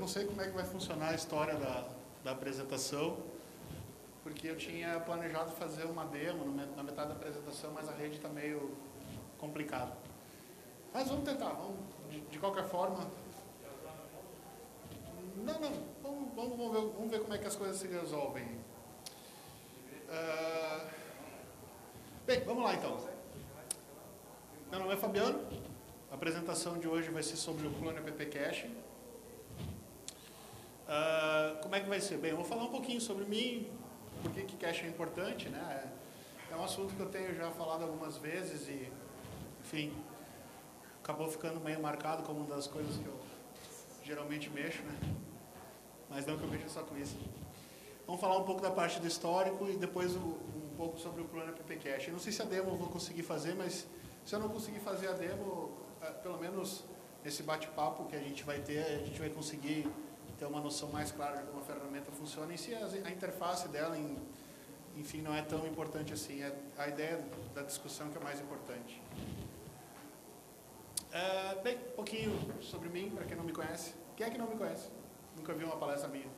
não sei como é que vai funcionar a história da, da apresentação, porque eu tinha planejado fazer uma demo na metade da apresentação, mas a rede está meio complicada. Mas vamos tentar, vamos, de, de, qualquer forma. Não, não, vamos, vamos, vamos, ver, vamos ver como é que as coisas se resolvem. Uh, bem, vamos lá então. Meu nome é Fabiano. A apresentação de hoje vai ser sobre o Clone App Cache. Uh, como é que vai ser? Bem, eu vou falar um pouquinho sobre mim, por que, cache é importante, né? É um assunto que eu tenho já falado algumas vezes e, enfim, acabou ficando meio marcado como uma das coisas que eu geralmente mexo, né? Mas não que eu mexa só com isso. Vamos falar um pouco da parte do histórico e depois um, pouco sobre o plano App Cache. Eu não sei se a demo eu vou conseguir fazer, mas se eu não conseguir fazer a demo, é, pelo menos nesse bate-papo que a gente vai ter, a gente vai conseguir ter uma noção mais clara de como a ferramenta funciona e se a, interface dela, enfim, não é tão importante assim. É a ideia da discussão que é mais importante. É, bem, um pouquinho sobre mim, para quem não me conhece. Quem é que não me conhece? Nunca viu uma palestra minha?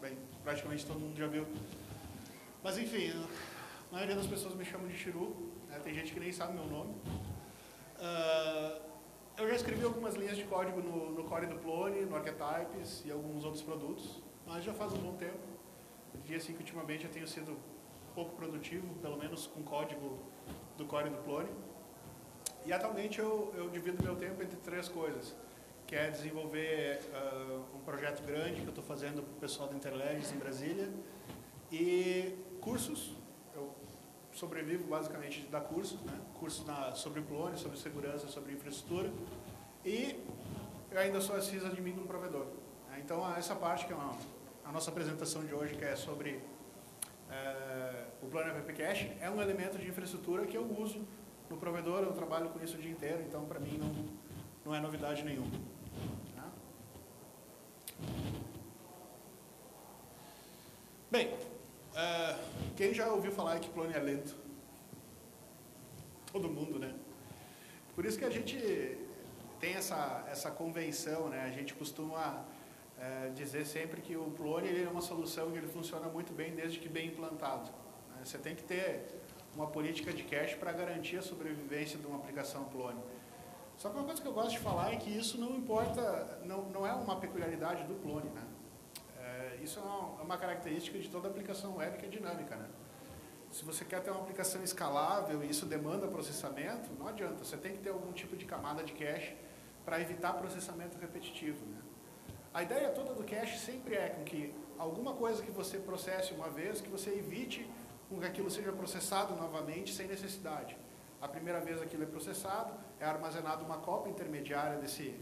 Bem, praticamente todo mundo já viu. Mas enfim, a maioria das pessoas me chamam de Chiru, né? tem gente que nem sabe meu nome. Uh, eu já escrevi algumas linhas de código no, no Core do Plone, no Archetypes e alguns outros produtos, mas já faz um bom tempo. Eu diria assim que ultimamente eu tenho sido pouco produtivo, pelo menos com código do Core do Plone. E atualmente eu, eu divido meu tempo entre três coisas, que é desenvolver uh, um projeto grande que eu estou fazendo para o pessoal da Interledges em Brasília e cursos sobrevivo basicamente de dar cursos, né? cursos na, sobre clone, sobre segurança, sobre infraestrutura. E eu ainda sou assisa de mim de um provedor. Né? Então, essa parte que é uma, a nossa apresentação de hoje, que é sobre é, o plano App Cache, é um elemento de infraestrutura que eu uso no provedor, eu trabalho com isso o dia inteiro, então para mim não, não é novidade nenhuma. Né? Bem, Uh, quem já ouviu falar que clone é lento? Todo mundo, né? Por isso que a gente tem essa, essa convenção, né? A gente costuma uh, dizer sempre que o clone é uma solução que ele funciona muito bem desde que bem implantado. Né? Você tem que ter uma política de cache para garantir a sobrevivência de uma aplicação clone. Só que uma coisa que eu gosto de falar é que isso não importa, não, não é uma peculiaridade do clone, né? Isso é, é uma característica de toda aplicação web que é dinâmica. Né? Se você quer ter uma aplicação escalável e isso demanda processamento, não adianta. Você tem que ter algum tipo de camada de cache para evitar processamento repetitivo. Né? A ideia toda do cache sempre é com que alguma coisa que você processe uma vez, que você evite com que aquilo seja processado novamente sem necessidade. A primeira vez aquilo é processado, é armazenado uma cópia intermediária desse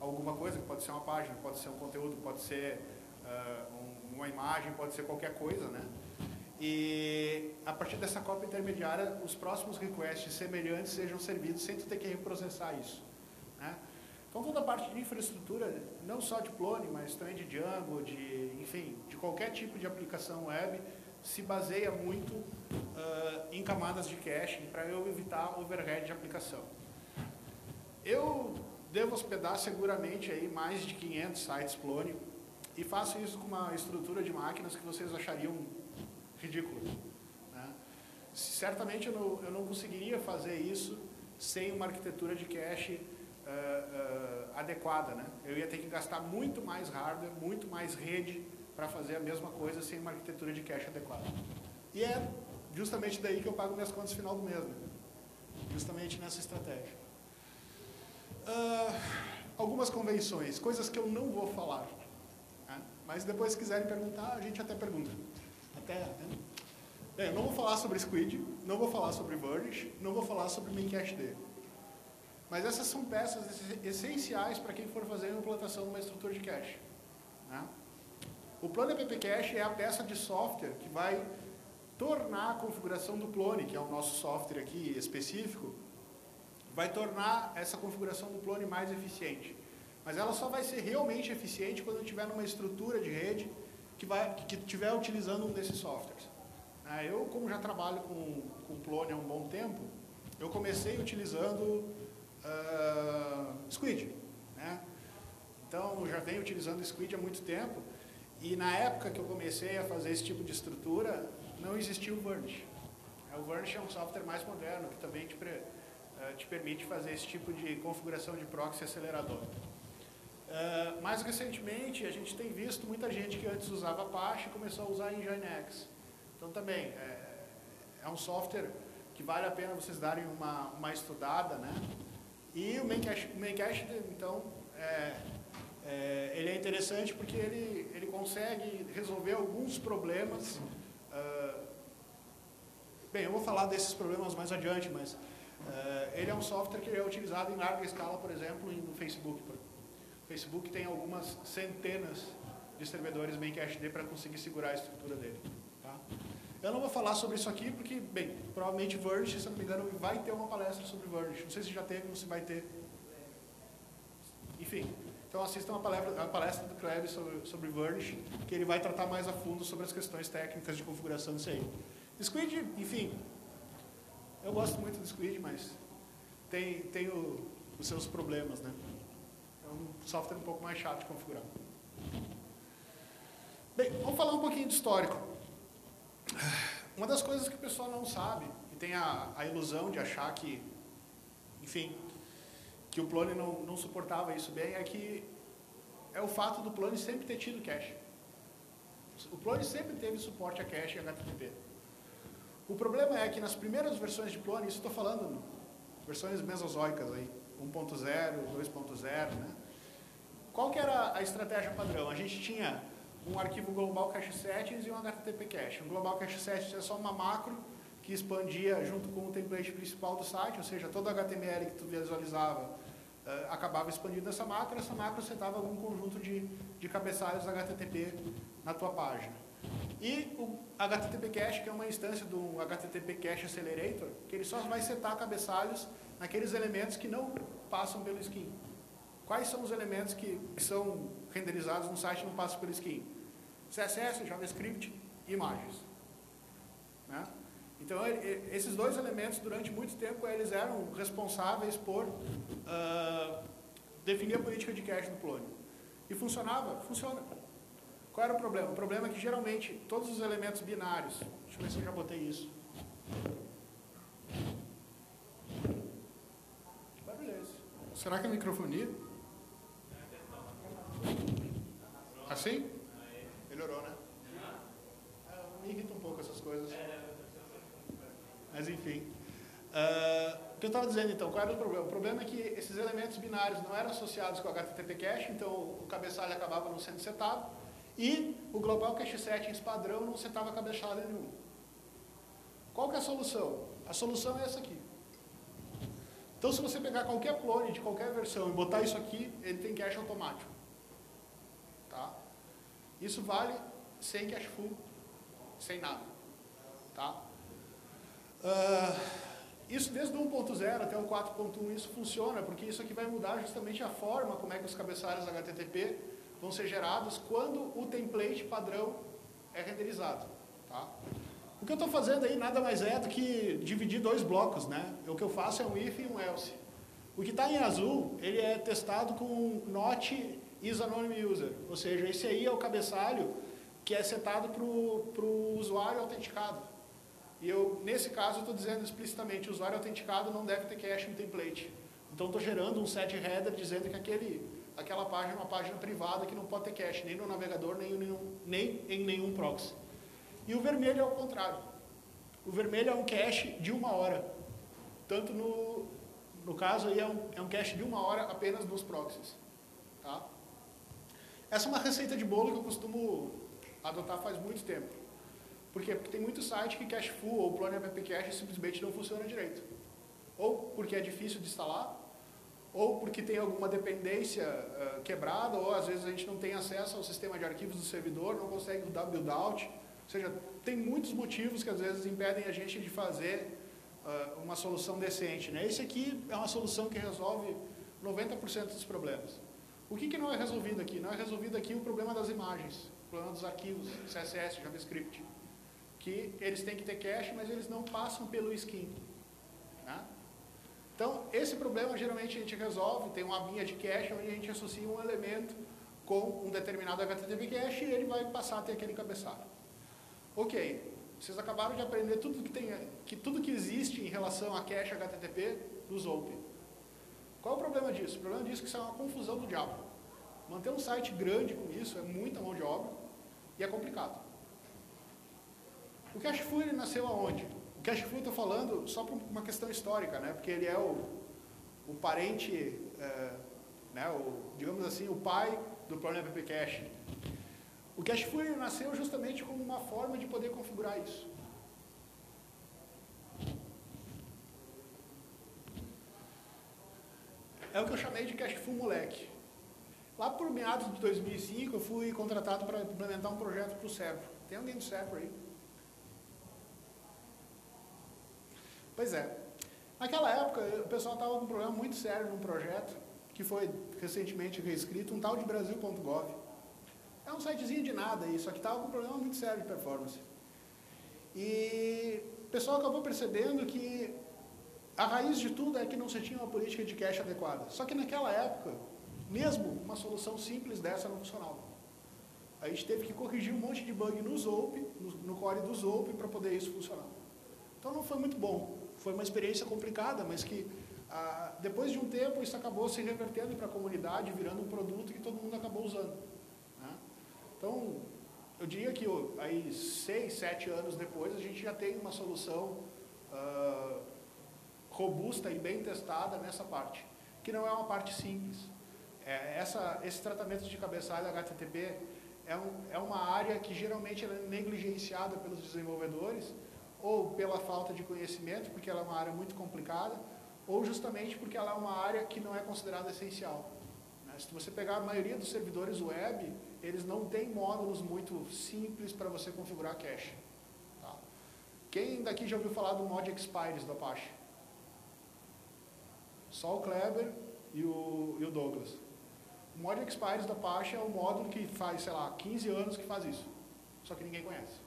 alguma coisa, que pode ser uma página, pode ser um conteúdo, pode ser uh, uma imagem, pode ser qualquer coisa, né? E a partir dessa cópia intermediária, os próximos requests semelhantes sejam servidos sem tu ter que reprocessar isso. Né? Então toda a parte de infraestrutura, não só de Plone, mas também de Django, de, enfim, de qualquer tipo de aplicação web, se baseia muito uh, em camadas de caching para eu evitar overhead de aplicação. Eu devo hospedar seguramente aí mais de 500 sites Plone, e faço isso com uma estrutura de máquinas que vocês achariam ridículo. Né? Certamente eu não, eu não conseguiria fazer isso sem uma arquitetura de cache uh, uh, adequada. Né? Eu ia ter que gastar muito mais hardware, muito mais rede para fazer a mesma coisa sem uma arquitetura de cache adequada. E é justamente daí que eu pago minhas contas final do mês. Né? Justamente nessa estratégia. Uh, algumas convenções, coisas que eu não vou falar. Mas depois, se quiserem perguntar, a gente até pergunta. Até, né? Bem, eu não vou falar sobre Squid, não vou falar sobre Verdict, não vou falar sobre MinCashD. Mas essas são peças essenciais para quem for fazer a implantação de uma estrutura de cache. Né? O plano app cache é a peça de software que vai tornar a configuração do clone, que é o nosso software aqui específico, vai tornar essa configuração do clone mais eficiente. Mas ela só vai ser realmente eficiente quando estiver numa estrutura de rede que vai que estiver utilizando um desses softwares. Ah, eu, como já trabalho com, com Plone há um bom tempo, eu comecei utilizando uh, Squid. Né? Então, já venho utilizando Squid há muito tempo. E na época que eu comecei a fazer esse tipo de estrutura, não existia o Varnish. O Varnish é um software mais moderno, que também te, eh, te permite fazer esse tipo de configuração de proxy acelerador. Uh, mais recentemente, a gente tem visto muita gente que antes usava Apache começou a usar Nginx. Então, também, é, é um software que vale a pena vocês darem uma, uma estudada, né? E o Memcache, então, é, é, ele é interessante porque ele, ele consegue resolver alguns problemas. Uh, bem, eu vou falar desses problemas mais adiante, mas uh, ele é um software que é utilizado em larga escala, por exemplo, no Facebook. O Facebook tem algumas centenas de servidores Memcached para conseguir segurar a estrutura dele. Tá? Eu não vou falar sobre isso aqui porque, bem, provavelmente Verge, se não me engano, vai ter uma palestra sobre Verge. Não sei se já teve ou se vai ter. Enfim, então assistam a palestra, a palestra do Kleb sobre, sobre Verge, que ele vai tratar mais a fundo sobre as questões técnicas de configuração disso aí. Squid, enfim, eu gosto muito do Squid, mas tem, tem o, os seus problemas, né? É um software um pouco mais chato de configurar. Bem, vamos falar um pouquinho de histórico. Uma das coisas que o pessoal não sabe, e tem a, a ilusão de achar que, enfim, que o Plone não, não suportava isso bem, é que é o fato do Plone sempre ter tido cache. O Plone sempre teve suporte a cache e HTTP. O problema é que nas primeiras versões de Plone, isso estou falando versões mesozoicas aí, 1.0, 2.0, né? Qual que era a estratégia padrão? A gente tinha um arquivo global cache settings e um HTTP cache. Um global cache settings é só uma macro que expandia junto com o template principal do site, ou seja, todo HTML que tu visualizava uh, acabava expandindo essa macro, essa macro setava algum conjunto de, de cabeçalhos HTTP na tua página. E o HTTP cache, que é uma instância do HTTP cache accelerator, que ele só vai setar cabeçalhos naqueles elementos que não passam pelo skin. Quais são os elementos que, são renderizados no site e não passam pelo skin? CSS, JavaScript e imagens. Né? Então, esses dois elementos, durante muito tempo, eles eram responsáveis por uh, definir a política de cache do clone. E funcionava? Funciona. Qual era o problema? O problema é que, geralmente, todos os elementos binários... Deixa eu ver se eu já botei isso. Será que é microfonia? Assim? Melhorou, né? Ah, me irrita um pouco essas coisas. Mas enfim. Uh, o que eu estava dizendo então, qual era o problema? O problema é que esses elementos binários não eram associados com o HTTP cache, então o cabeçalho acabava não sendo setado, e o Global Cache Settings padrão não setava cabeçalho nenhum. Qual que é a solução? A solução é essa aqui. Então, se você pegar qualquer clone de qualquer versão e botar isso aqui, ele tem cache automático. Tá? Isso vale sem cache full, sem nada. Tá? Uh, isso desde o 1.0 até o 4.1 isso funciona, porque isso aqui vai mudar justamente a forma como é que os cabeçalhos HTTP vão ser gerados quando o template padrão é renderizado. Tá? O que eu estou fazendo aí nada mais é do que dividir dois blocos. Né? O que eu faço é um if e um else. O que está em azul, ele é testado com not is anonymous user, ou seja, esse aí é o cabeçalho que é setado para o usuário autenticado. E eu, nesse caso, estou dizendo explicitamente, o usuário autenticado não deve ter cache no template. Então, estou gerando um set header dizendo que aquele, aquela página é uma página privada que não pode ter cache, nem no navegador, nem, nem em nenhum proxy. E o vermelho é o contrário. O vermelho é um cache de uma hora. Tanto no, no caso aí é um, é um cache de uma hora apenas nos proxies. Tá? Essa é uma receita de bolo que eu costumo adotar faz muito tempo. Por quê? Porque tem muito site que cache full ou plano app cache simplesmente não funciona direito. Ou porque é difícil de instalar, ou porque tem alguma dependência uh, quebrada, ou às vezes a gente não tem acesso ao sistema de arquivos do servidor, não consegue dar build out. Ou seja, tem muitos motivos que às vezes impedem a gente de fazer uh, uma solução decente. Né? Esse aqui é uma solução que resolve 90% dos problemas. O que, que não é resolvido aqui? Não é resolvido aqui o problema das imagens, o problema dos arquivos, CSS, JavaScript. Que eles têm que ter cache, mas eles não passam pelo skin. Né? Então, esse problema geralmente a gente resolve, tem uma linha de cache onde a gente associa um elemento com um determinado HTTP cache e ele vai passar a ter aquele cabeçalho. Ok, vocês acabaram de aprender tudo que, tem, que, tudo que existe em relação a cache HTTP do Zope. Qual é o problema disso? O problema disso é que isso é uma confusão do diabo. Manter um site grande com isso é muita mão de obra e é complicado. O ele nasceu aonde? O Cashflow estou falando só por uma questão histórica, né? porque ele é o, o parente, é, né? o, digamos assim, o pai do problema app cache. O Cashflow nasceu justamente como uma forma de poder configurar isso. É o que eu chamei de Cashflow moleque. Lá por meados de 2005, eu fui contratado para implementar um projeto para o Servo. Tem alguém do Servo aí? Pois é. Naquela época, o pessoal estava com um problema muito sério num projeto que foi recentemente reescrito, um tal de Brasil.gov. É um sitezinho de nada só que estava com um problema muito sério de performance. E o pessoal acabou percebendo que a raiz de tudo é que não se tinha uma política de cache adequada. Só que naquela época, mesmo uma solução simples dessa não funcionava. A gente teve que corrigir um monte de bug no Zope, no, no core do Zope, para poder isso funcionar. Então não foi muito bom. Foi uma experiência complicada, mas que ah, depois de um tempo isso acabou se revertendo para a comunidade, virando um produto que todo mundo acabou usando. Então, eu diria que aí seis, sete anos depois a gente já tem uma solução ah, robusta e bem testada nessa parte, que não é uma parte simples. É, essa, esse tratamento de cabeçalho HTTP é, um, é uma área que geralmente é negligenciada pelos desenvolvedores, ou pela falta de conhecimento, porque ela é uma área muito complicada, ou justamente porque ela é uma área que não é considerada essencial. Né? Se você pegar a maioria dos servidores web, eles não têm módulos muito simples para você configurar cache. Tá? Quem daqui já ouviu falar do mod expires do Apache? Só o Kleber e o, e o Douglas. O mod expires do Apache é um módulo que faz, sei lá, 15 anos que faz isso. Só que ninguém conhece.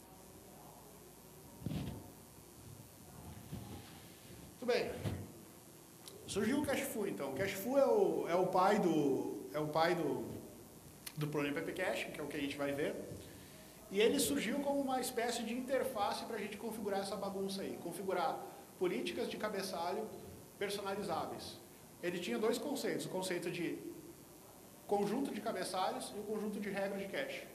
Muito bem. Surgiu o Cashfu, então. O Cashfu é o, é o pai do é o pai do, do Plone Cache, que é o que a gente vai ver. E ele surgiu como uma espécie de interface para a gente configurar essa bagunça aí. Configurar políticas de cabeçalho personalizáveis. Ele tinha dois conceitos, o conceito de conjunto de cabeçalhos e o conjunto de regras de cache.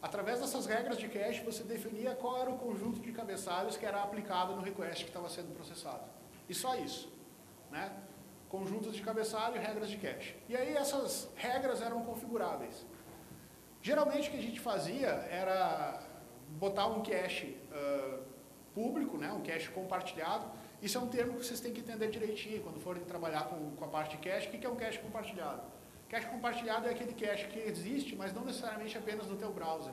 Através dessas regras de cache, você definia qual era o conjunto de cabeçalhos que era aplicado no request que estava sendo processado. E só isso. Né? Conjuntos de cabeçalho e regras de cache. E aí essas regras eram configuráveis. Geralmente o que a gente fazia era botar um cache uh, público, né? um cache compartilhado, isso é um termo que vocês têm que entender direitinho quando forem trabalhar com, com a parte de cache. O que é um cache compartilhado? Cache compartilhado é aquele cache que existe, mas não necessariamente apenas no teu browser.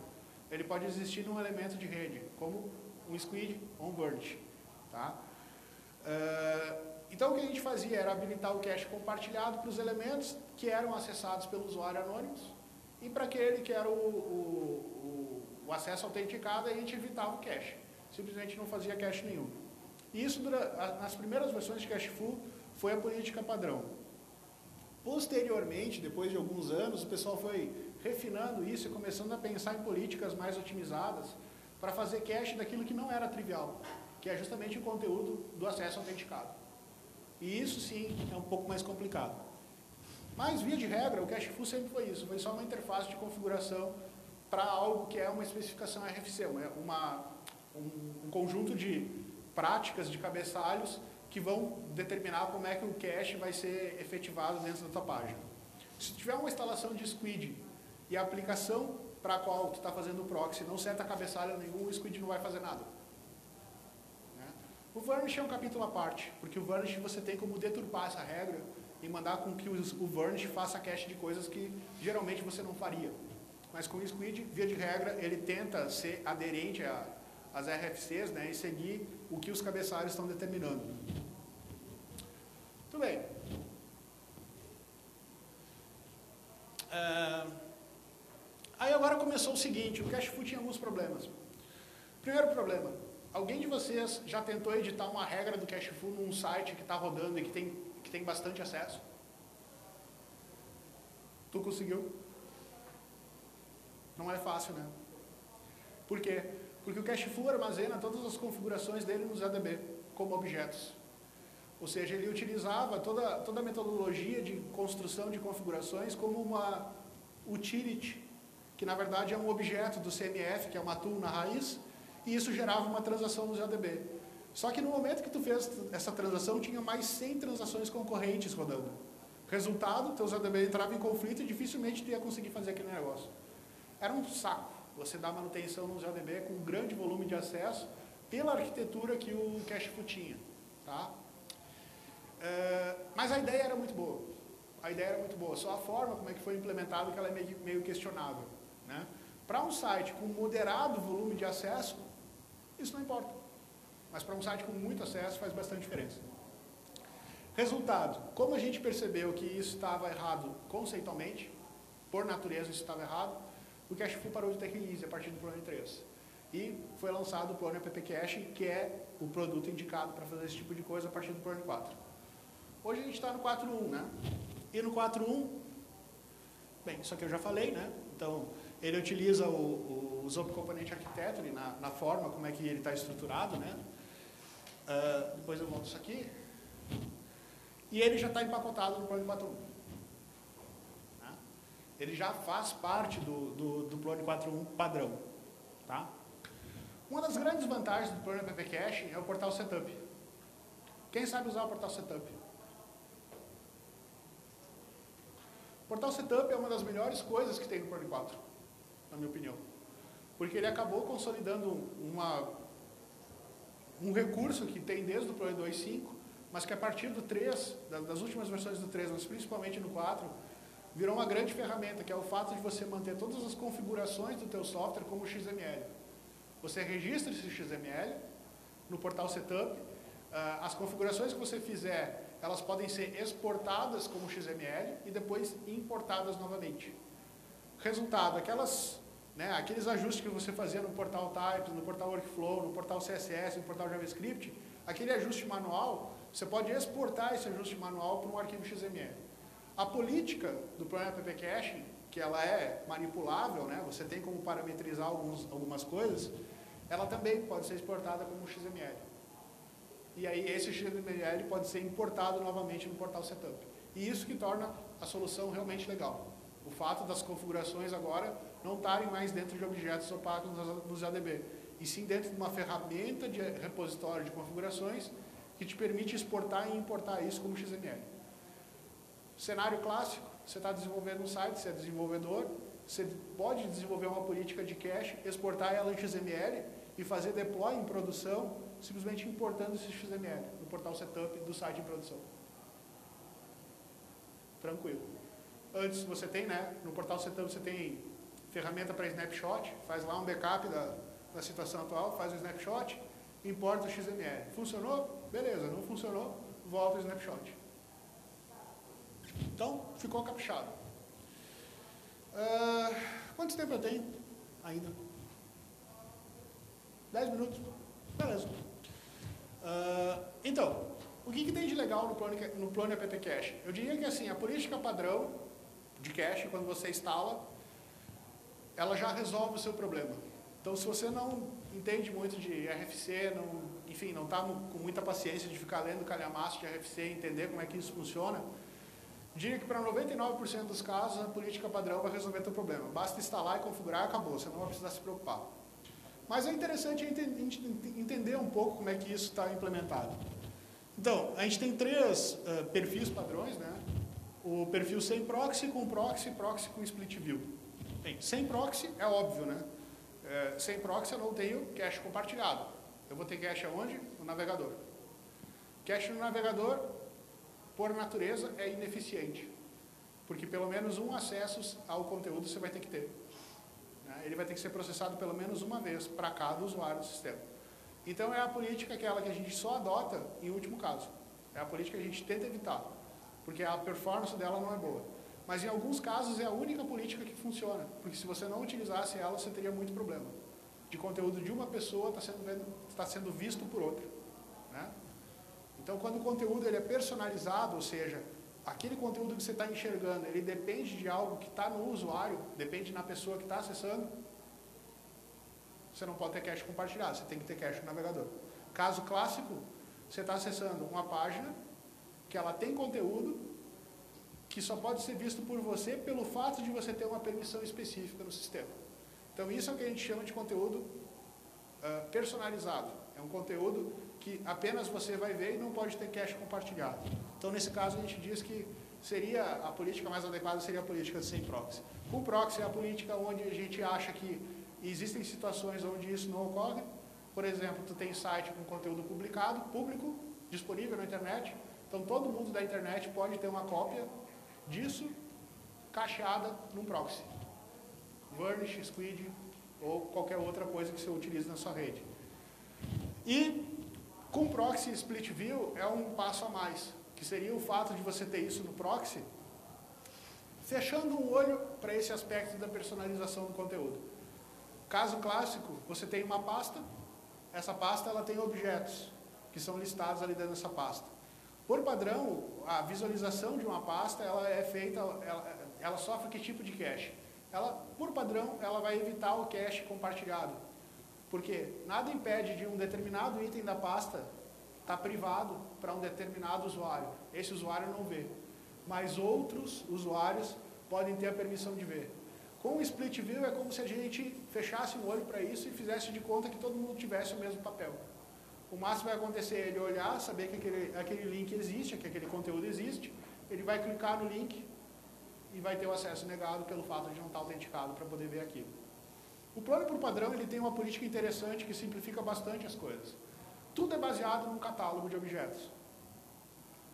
Ele pode existir num elemento de rede, como um squid ou um burnish. Tá? Uh, então o que a gente fazia era habilitar o cache compartilhado para os elementos que eram acessados pelo usuário anônimos e para aquele que era o, o, o, acesso autenticado, a gente evitava o cache. Simplesmente não fazia cache nenhum. E isso, nas primeiras versões de Cashflow, foi a política padrão. Posteriormente, depois de alguns anos, o pessoal foi refinando isso e começando a pensar em políticas mais otimizadas para fazer cache daquilo que não era trivial, que é justamente o conteúdo do acesso autenticado. E isso sim é um pouco mais complicado. Mas, via de regra, o Cashflow sempre foi isso, foi só uma interface de configuração para algo que é uma especificação RFC, uma, um, um conjunto de práticas de cabeçalhos que vão determinar como é que o cache vai ser efetivado dentro da tua página. Se tiver uma instalação de Squid e a aplicação para a qual tu está fazendo o proxy não seta cabeçalho nenhum, o Squid não vai fazer nada. O Varnish é um capítulo à parte, porque o Varnish você tem como deturpar essa regra e mandar com que o Varnish faça cache de coisas que geralmente você não faria. Mas com o Squid, via de regra, ele tenta ser aderente às RFCs né, e seguir o que os cabeçalhos estão determinando. Muito bem. Uh, aí agora começou o seguinte, o Cashflow tinha alguns problemas. Primeiro problema, alguém de vocês já tentou editar uma regra do Cashflow num site que está rodando e que tem, que tem bastante acesso? Tu conseguiu? Não é fácil, né? Por quê? Porque o full armazena todas as configurações dele no ZDB como objetos. Ou seja, ele utilizava toda, toda a metodologia de construção de configurações como uma utility, que na verdade é um objeto do CMF, que é uma tool na raiz, e isso gerava uma transação no ZDB. Só que no momento que tu fez essa transação, tinha mais 100 transações concorrentes rodando. Resultado, teu ZDB entrava em conflito e dificilmente tu ia conseguir fazer aquele negócio. Era um saco você dar manutenção no ZDB com um grande volume de acesso pela arquitetura que o Cachefu tinha. Tá? É, mas a ideia era muito boa. A ideia era muito boa. Só a forma como é que foi implementado que ela é meio, meio questionável. Né? Para um site com moderado volume de acesso, isso não importa. Mas para um site com muito acesso faz bastante diferença. Resultado, como a gente percebeu que isso estava errado conceitualmente, por natureza isso estava errado, o Cachefu parou de ter release a partir do plano 3. E foi lançado o plano app Cache, que é o produto indicado para fazer esse tipo de coisa a partir do plano 4. Hoje a gente está no 4.1, né? E no 4.1, bem, isso aqui eu já falei, né? Então, ele utiliza o, o Zop Component Architecture na, na, forma como é que ele está estruturado, né? Uh, depois eu volto isso aqui. E ele já está empacotado no plano 4.1. Né? Ele já faz parte do, do, do plano 4.1 padrão. Tá? Uma das grandes vantagens do plano app Cache é o portal setup. Quem sabe usar o portal setup? O portal setup é uma das melhores coisas que tem no plano 4, na minha opinião. Porque ele acabou consolidando uma, um recurso que tem desde o plano 2.5, mas que a partir do 3, das últimas versões do 3, mas principalmente no 4, virou uma grande ferramenta, que é o fato de você manter todas as configurações do teu software como XML. Você registra esse XML no portal Setup, ah, as configurações que você fizer, elas podem ser exportadas como XML e depois importadas novamente. Resultado, aquelas, né, aqueles ajustes que você fazia no portal Types, no portal Workflow, no portal CSS, no portal JavaScript, aquele ajuste manual, você pode exportar esse ajuste manual para um arquivo XML. A política do programa app caching, que ela é manipulável, né? você tem como parametrizar alguns, algumas coisas, ela também pode ser exportada como XML. E aí esse XML pode ser importado novamente no portal setup. E isso que torna a solução realmente legal. O fato das configurações agora não estarem mais dentro de objetos opacos nos ADB, e sim dentro de uma ferramenta de repositório de configurações que te permite exportar e importar isso como XML. Cenário clássico, você está desenvolvendo um site, você é desenvolvedor, você pode desenvolver uma política de cache, exportar ela em XML e fazer deploy em produção, simplesmente importando esse XML no portal setup do site em produção. Tranquilo. Antes você tem, né, no portal setup você tem ferramenta para snapshot, faz lá um backup da, da situação atual, faz o snapshot, importa o XML. Funcionou? Beleza, não funcionou, volta o snapshot. Então, ficou caprichado. Uh, quanto tempo eu tenho ainda? Dez minutos? Beleza. Uh, então, o que, que, tem de legal no plano, no plano app cache? Eu diria que assim, a política padrão de cache, quando você instala, ela já resolve o seu problema. Então, se você não entende muito de RFC, não, enfim, não está com muita paciência de ficar lendo calhamaço de RFC e entender como é que isso funciona, diria que para 99% dos casos a política padrão vai resolver o problema. Basta instalar e configurar e acabou, você não vai precisar se preocupar. Mas é interessante entender um pouco como é que isso está implementado. Então, a gente tem três uh, perfis padrões, né? O perfil sem proxy, com proxy, proxy com split view. Bem, sem proxy é óbvio, né? É, sem proxy eu não tenho cache compartilhado. Eu vou ter cache aonde? No navegador. Cache no navegador, por natureza, é ineficiente. Porque pelo menos um acesso ao conteúdo você vai ter que ter. Né? Ele vai ter que ser processado pelo menos uma vez para cada usuário do sistema. Então é a política aquela que a gente só adota em último caso. É a política que a gente tenta evitar. Porque a performance dela não é boa. Mas em alguns casos é a única política que funciona, porque se você não utilizasse ela, você teria muito problema. De conteúdo de uma pessoa está sendo, está sendo visto por outra. Né? Então, quando o conteúdo ele é personalizado, ou seja, aquele conteúdo que você está enxergando, ele depende de algo que está no usuário, depende na pessoa que está acessando, você não pode ter cache compartilhado, você tem que ter cache no navegador. Caso clássico, você está acessando uma página que ela tem conteúdo que só pode ser visto por você pelo fato de você ter uma permissão específica no sistema. Então isso é o que a gente chama de conteúdo uh, personalizado. É um conteúdo que apenas você vai ver e não pode ter cache compartilhado. Então nesse caso a gente diz que seria a política mais adequada seria a política sem proxy. Com proxy é a política onde a gente acha que existem situações onde isso não ocorre. Por exemplo, tu tem site com conteúdo publicado, público, disponível na internet. Então todo mundo da internet pode ter uma cópia disso cacheada num proxy. Varnish, Squid ou qualquer outra coisa que você utilize na sua rede. E com proxy split view é um passo a mais, que seria o fato de você ter isso no proxy, fechando um olho para esse aspecto da personalização do conteúdo. Caso clássico, você tem uma pasta, essa pasta ela tem objetos que são listados ali dentro dessa pasta. Por padrão, a visualização de uma pasta ela é feita, ela, ela sofre que tipo de cache? Ela, por padrão, ela vai evitar o cache compartilhado. Porque nada impede de um determinado item da pasta estar tá privado para um determinado usuário. Esse usuário não vê. Mas outros usuários podem ter a permissão de ver. Com o split view é como se a gente fechasse o olho para isso e fizesse de conta que todo mundo tivesse o mesmo papel. O máximo vai acontecer é ele olhar, saber que aquele, aquele link existe, que aquele conteúdo existe, ele vai clicar no link e vai ter o acesso negado pelo fato de não estar autenticado para poder ver aquilo. O plano por padrão ele tem uma política interessante que simplifica bastante as coisas. Tudo é baseado num catálogo de objetos.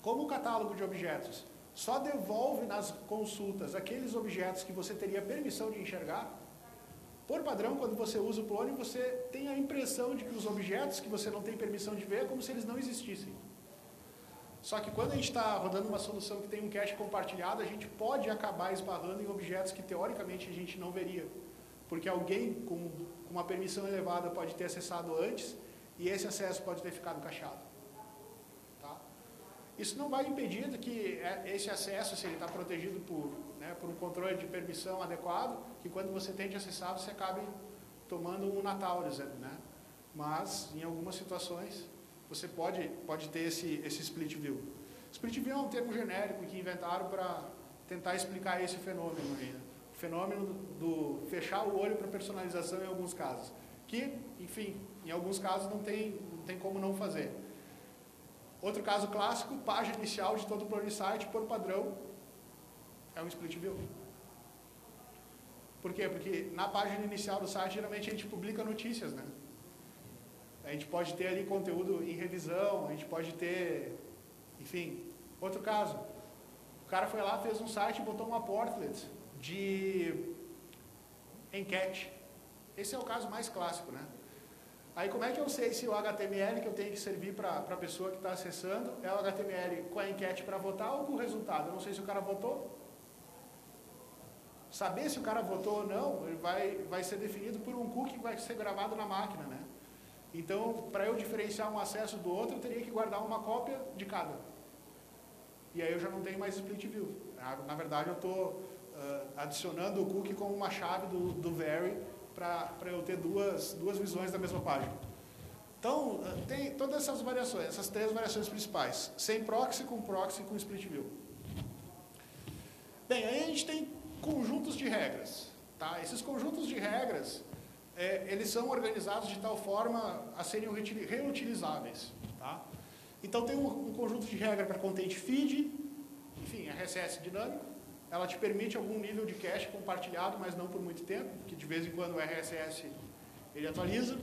Como o catálogo de objetos só devolve nas consultas aqueles objetos que você teria permissão de enxergar, por padrão, quando você usa o clone, você tem a impressão de que os objetos que você não tem permissão de ver é como se eles não existissem. Só que quando a gente está rodando uma solução que tem um cache compartilhado, a gente pode acabar esbarrando em objetos que teoricamente a gente não veria. Porque alguém com uma permissão elevada pode ter acessado antes e esse acesso pode ter ficado cacheado. Isso não vai impedir que é, esse acesso, se ele está protegido por né, por um controle de permissão adequado, que quando você tente acessar, você acabe tomando um Natal, exemplo. Né? Mas, em algumas situações, você pode, pode ter esse, esse split view. Split view é um termo genérico que inventaram para tentar explicar esse fenômeno aí. Né? O fenômeno do, do fechar o olho para personalização em alguns casos. Que, enfim, em alguns casos não tem, não tem como não fazer. Outro caso clássico, página inicial de todo o plano site, por padrão, é um split view. Por quê? Porque na página inicial do site, geralmente a gente publica notícias, né? A gente pode ter ali conteúdo em revisão, a gente pode ter, enfim. Outro caso, o cara foi lá, fez um site e botou uma portlet de enquete. Esse é o caso mais clássico, né? Aí como é que eu sei se o HTML que eu tenho que servir para a pessoa que está acessando é o HTML com a enquete para votar ou com o resultado? Eu não sei se o cara votou, Saber se o cara votou ou não, vai, vai ser definido por um cookie que vai ser gravado na máquina, né? Então, para eu diferenciar um acesso do outro, eu teria que guardar uma cópia de cada. E aí eu já não tenho mais split view. Na verdade, eu estou uh, adicionando o cookie como uma chave do, do vary para eu ter duas, duas visões da mesma página. Então, uh, tem todas essas variações, essas três variações principais. Sem proxy, com proxy com split view. Bem, aí a gente tem conjuntos de regras. Tá? Esses conjuntos de regras, é, eles são organizados de tal forma a serem reutilizáveis. Tá? Então tem um, um conjunto de regras para content feed, enfim, RSS dinâmico, ela te permite algum nível de cache compartilhado, mas não por muito tempo, porque de vez em quando o RSS ele atualiza.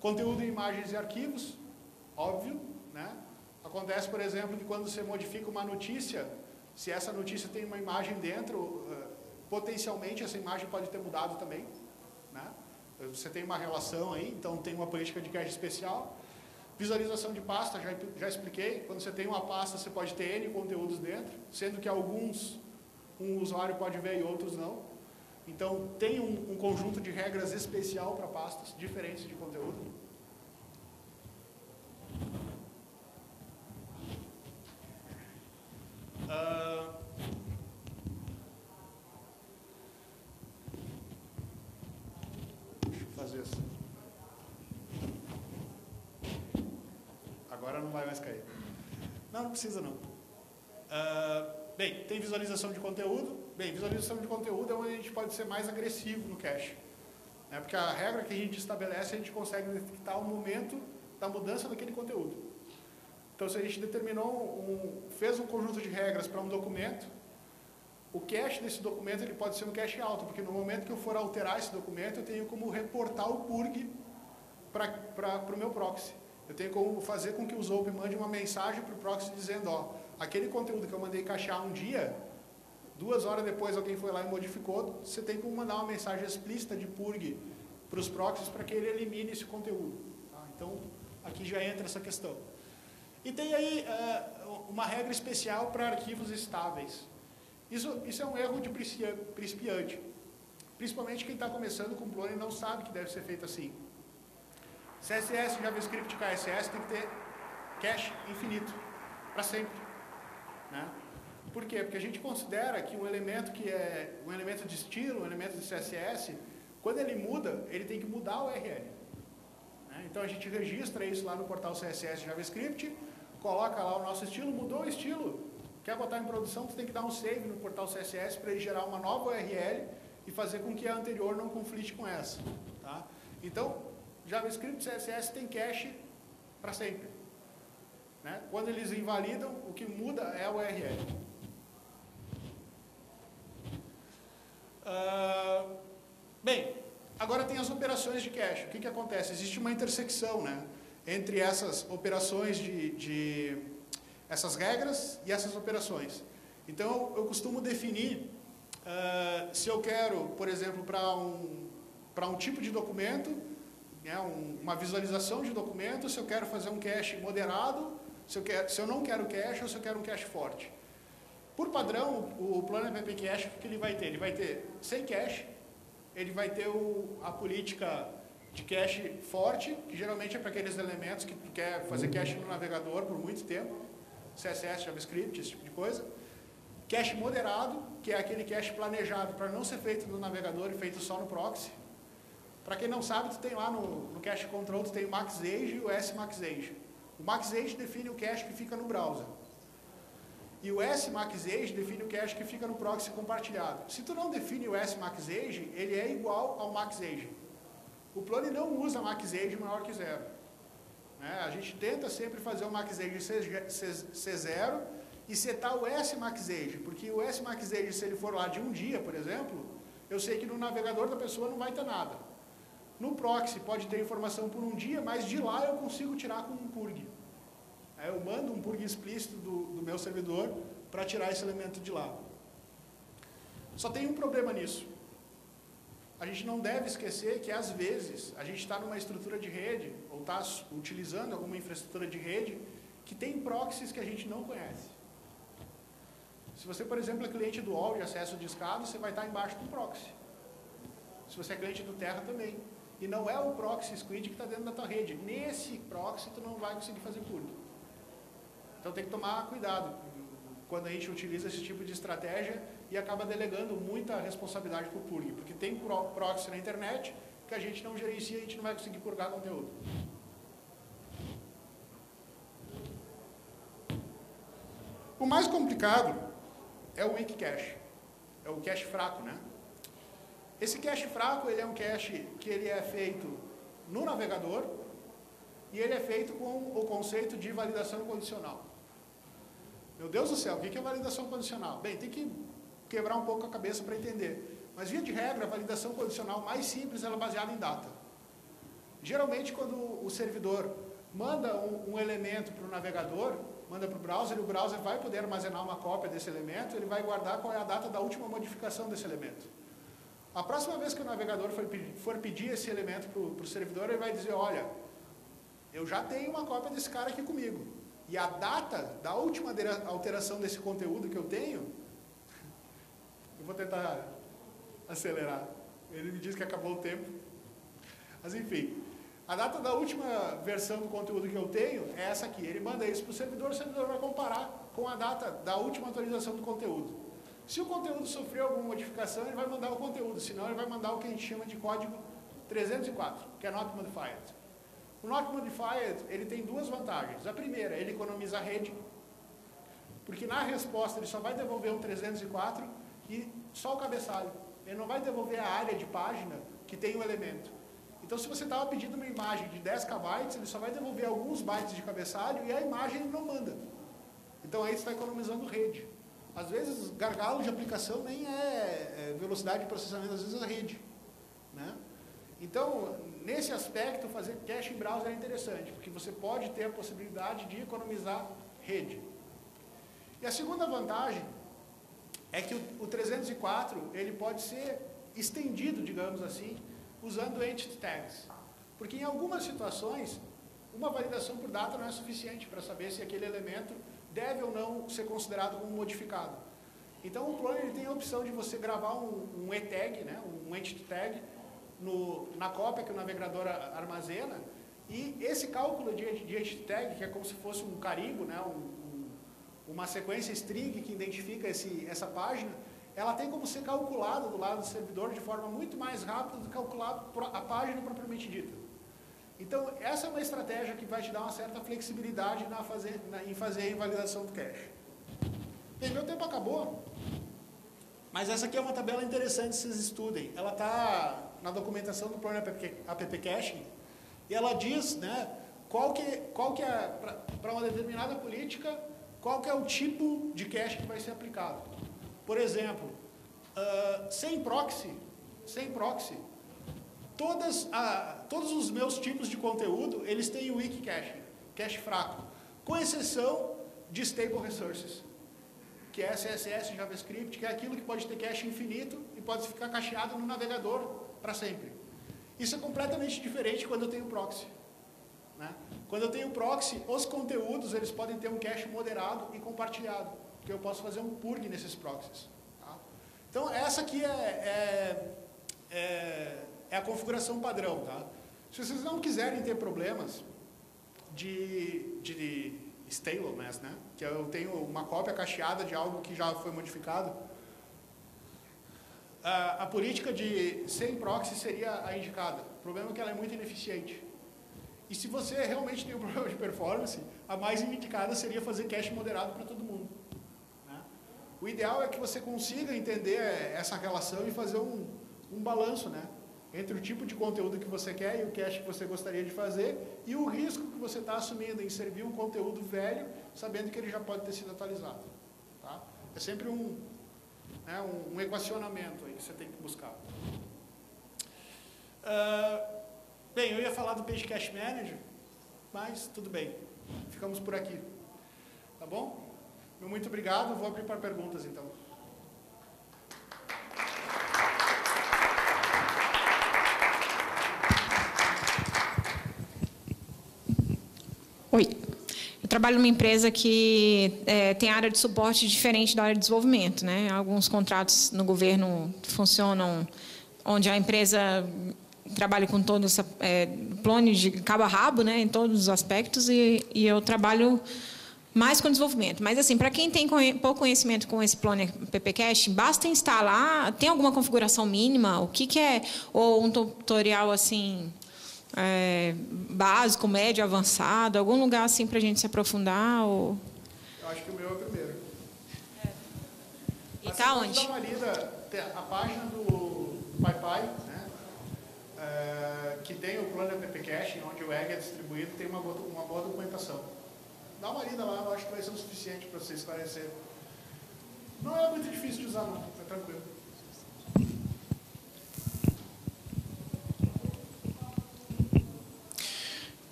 Conteúdo em imagens e arquivos, óbvio, né? Acontece, por exemplo, que quando você modifica uma notícia, se essa notícia tem uma imagem dentro, potencialmente essa imagem pode ter mudado também. Né? Você tem uma relação aí, então tem uma política de cache especial. Visualização de pasta, já, já expliquei. Quando você tem uma pasta, você pode ter N conteúdos dentro, sendo que alguns um usuário pode ver e outros não. Então, tem um, um conjunto de regras especial para pastas, diferentes de conteúdo. Uh, deixa eu fazer assim. Agora não vai mais cair. Não, não precisa não. Uh, bem, tem visualização de conteúdo. Bem, visualização de conteúdo é onde a gente pode ser mais agressivo no cache. Né? Porque a regra que a gente estabelece, a gente consegue detectar o momento da mudança daquele conteúdo. Então, se a gente determinou, um, fez um conjunto de regras para um documento, o cache desse documento ele pode ser um cache alto, porque no momento que eu for alterar esse documento, eu tenho como reportar o purg para o meu proxy. Eu tenho como fazer com que o Zope mande uma mensagem para o proxy dizendo, ó, aquele conteúdo que eu mandei cachear um dia, duas horas depois alguém foi lá e modificou, você tem como mandar uma mensagem explícita de purg para os proxies para que ele elimine esse conteúdo. Tá? Então, aqui já entra essa questão. E tem aí uh, uma regra especial para arquivos estáveis. Isso, isso é um erro de principiante. Principalmente quem está começando com plone não sabe que deve ser feito assim. CSS, JavaScript, KSS tem que ter cache infinito, para sempre. Né? Por quê? Porque a gente considera que um elemento que é um elemento de estilo, um elemento de CSS, quando ele muda, ele tem que mudar o URL. Né? Então a gente registra isso lá no portal CSS JavaScript, coloca lá o nosso estilo, mudou o estilo, quer botar em produção, você tem que dar um save no portal CSS para ele gerar uma nova URL e fazer com que a anterior não conflite com essa. Tá? Então, JavaScript CSS tem cache para sempre. Né? Quando eles invalidam, o que muda é a URL. Uh, ah, bem, agora tem as operações de cache. O que, que acontece? Existe uma intersecção né, entre essas operações de, de essas regras e essas operações. Então, eu costumo definir uh, se eu quero, por exemplo, para um, um tipo de documento, né, um, uma visualização de documento, se eu quero fazer um cache moderado, se eu, quero, se eu não quero cache ou se eu quero um cache forte. Por padrão, o plano app cache, o que ele vai ter? Ele vai ter sem cache, ele vai ter o, a política de cache forte, que geralmente é para aqueles elementos que tu quer fazer cache no navegador por muito tempo, CSS, JavaScript, esse tipo de coisa. Cache moderado, que é aquele cache planejado para não ser feito no navegador e feito só no proxy. Para quem não sabe, tu tem lá no, no cache control, tu tem o max age e o S-max age. O age define o cache que fica no browser. E o S-max age define o cache que fica no proxy compartilhado. Se tu não define o S-max age, ele é igual ao max age. O plano não usa max age maior que zero. Né? A gente tenta sempre fazer o max age ser zero e setar o S max age, porque o S max age, se ele for lá de um dia, por exemplo, eu sei que no navegador da pessoa não vai ter nada. No proxy pode ter informação por um dia, mas de lá eu consigo tirar com um purg. Eu mando um purg explícito do, do meu servidor para tirar esse elemento de lá. Só tem um problema nisso a gente não deve esquecer que, às vezes, a gente está numa estrutura de rede, ou está utilizando alguma infraestrutura de rede, que tem proxies que a gente não conhece. Se você, por exemplo, é cliente do UOL de acesso discado, você vai estar embaixo do proxy. Se você é cliente do Terra também. E não é o proxy squid que está dentro da tua rede. Nesse proxy, tu não vai conseguir fazer curto. Então tem que tomar cuidado quando a gente utiliza esse tipo de estratégia e acaba delegando muita responsabilidade para o purg, porque tem proxy na internet que a gente não gerencia e a gente não vai conseguir purgar conteúdo. O mais complicado é o weak cache, é o cache fraco, né? Esse cache fraco ele é um cache que ele é feito no navegador e ele é feito com o conceito de validação condicional. Meu Deus do céu, o que é validação condicional? Bem, tem que quebrar um pouco a cabeça para entender. Mas, via de regra, a validação condicional mais simples ela é baseada em data. Geralmente, quando o servidor manda um, um elemento para o navegador, manda para o browser, o browser vai poder armazenar uma cópia desse elemento, ele vai guardar qual é a data da última modificação desse elemento. A próxima vez que o navegador for, for pedir esse elemento para o servidor, ele vai dizer, olha, eu já tenho uma cópia desse cara aqui comigo. E a data da última alteração desse conteúdo que eu tenho eu vou tentar acelerar. Ele me disse que acabou o tempo. Mas enfim, a data da última versão do conteúdo que eu tenho é essa aqui. Ele manda isso para o servidor, o servidor vai comparar com a data da última atualização do conteúdo. Se o conteúdo sofreu alguma modificação, ele vai mandar o conteúdo, senão ele vai mandar o que a gente chama de código 304, que é Not Modified. O Not Modified, ele tem duas vantagens. A primeira, ele economiza a rede, porque na resposta ele só vai devolver um 304 e só o cabeçalho. Ele não vai devolver a área de página que tem o elemento. Então, se você estava pedindo uma imagem de 10 KB, ele só vai devolver alguns bytes de cabeçalho e a imagem ele não manda. Então, aí você está economizando rede. Às vezes, gargalo de aplicação nem é, é velocidade de processamento, às vezes é rede. Né? Então, nesse aspecto, fazer cache em browser é interessante, porque você pode ter a possibilidade de economizar rede. E a segunda vantagem é que o, o 304 ele pode ser estendido, digamos assim, usando entity tags. Porque em algumas situações, uma validação por data não é suficiente para saber se aquele elemento deve ou não ser considerado como modificado. Então o clone ele tem a opção de você gravar um, um e-tag, né, um entity tag, no, na cópia que o navegador armazena, e esse cálculo de, de entity tag, que é como se fosse um carimbo, né, um, um, uma sequência string que identifica esse, essa página, ela tem como ser calculada do lado do servidor de forma muito mais rápida do que calcular a página propriamente dita. Então, essa é uma estratégia que vai te dar uma certa flexibilidade na fazer, na, em fazer a invalidação do cache. Bem, meu tempo acabou, mas essa aqui é uma tabela interessante vocês estudem. Ela está na documentação do plano app caching e ela diz né, qual que, qual que é, para uma determinada política, qual que é o tipo de cache que vai ser aplicado. Por exemplo, uh, sem proxy, sem proxy, todas, uh, todos os meus tipos de conteúdo, eles têm o wiki cache, cache fraco, com exceção de stable resources, que é CSS, JavaScript, que é aquilo que pode ter cache infinito e pode ficar cacheado no navegador para sempre. Isso é completamente diferente quando eu tenho proxy. Né? Quando eu tenho proxy, os conteúdos eles podem ter um cache moderado e compartilhado porque eu posso fazer um purg nesses proxies. Tá? Então, essa aqui é, é, é, é, a configuração padrão. Tá? Se vocês não quiserem ter problemas de, de stateless, né? que eu tenho uma cópia cacheada de algo que já foi modificado, a, a política de sem proxy seria a indicada. O problema é que ela é muito ineficiente. E se você realmente tem um problema de performance, a mais indicada seria fazer cache moderado para todo mundo. O ideal é que você consiga entender essa relação e fazer um, um balanço, né? Entre o tipo de conteúdo que você quer e o cache que você gostaria de fazer e o risco que você está assumindo em servir um conteúdo velho, sabendo que ele já pode ter sido atualizado. Tá? É sempre um, né, um, um equacionamento aí que você tem que buscar. Uh, bem, eu ia falar do Page Cache Manager, mas tudo bem. Ficamos por aqui. Tá bom? Muito obrigado. Vou abrir para perguntas, então. Oi. Eu trabalho numa empresa que é, tem área de suporte diferente da área de desenvolvimento. Né? Alguns contratos no governo funcionam onde a empresa trabalha com todo esse é, plano de cabo a rabo, né, em todos os aspectos, e, e eu trabalho mais com desenvolvimento. Mas, assim, para quem tem pouco conhecimento com esse plano PPCast, basta instalar, tem alguma configuração mínima? O que, que é? Ou um tutorial, assim, é, básico, médio, avançado? Algum lugar, assim, para a gente se aprofundar? Ou... Eu acho que o meu é o primeiro. É. E está onde? Dá uma lida, a página do PyPy, né? É, que tem o plano PPCast, onde o egg é distribuído, tem uma boa, uma boa documentação dá uma lida lá, eu acho que vai ser o suficiente para você esclarecer. Não é muito difícil de usar, não, é tranquilo.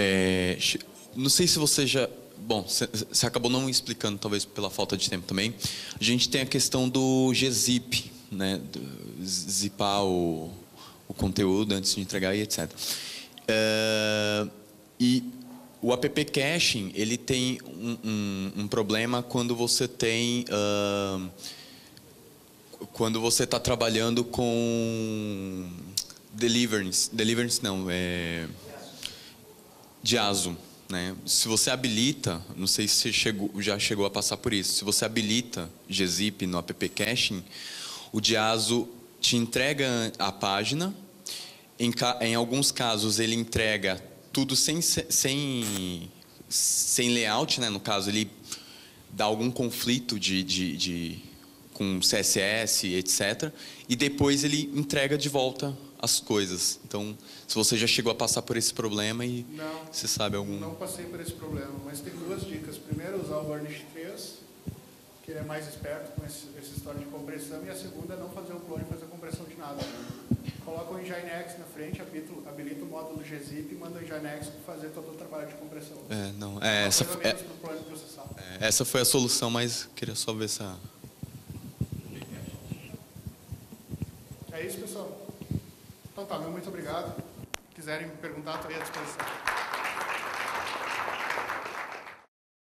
É, não sei se você já. Bom, você acabou não explicando, talvez pela falta de tempo também. A gente tem a questão do gzip, né? Do zipar o, o conteúdo antes de entregar e etc. É, e o app caching ele tem um, um, um problema quando você tem uh, quando você está trabalhando com deliverance, deliverance não é de ASO, né? Se você habilita, não sei se chegou, já chegou a passar por isso, se você habilita gzip no app caching, o Diazo te entrega a página em, em alguns casos ele entrega tudo sem, sem, sem layout, né? no caso, ele dá algum conflito de, de, de, com CSS, etc. E depois ele entrega de volta as coisas. Então, se você já chegou a passar por esse problema e não, você sabe algum... Não passei por esse problema, mas tem duas dicas. Primeiro, usar o Varnish 3, que ele é mais esperto com esse, essa história de compressão. E a segunda, não fazer o clone fazer compressão de nada. Coloca o Nginx na frente, habilita, habilita o módulo gzip e manda o Nginx fazer todo o trabalho de compressão. É, não. É, essa, é, é, essa foi a solução, mas queria só ver essa... É isso, pessoal. Então tá, meu muito obrigado. Se quiserem me perguntar, estou aí à disposição.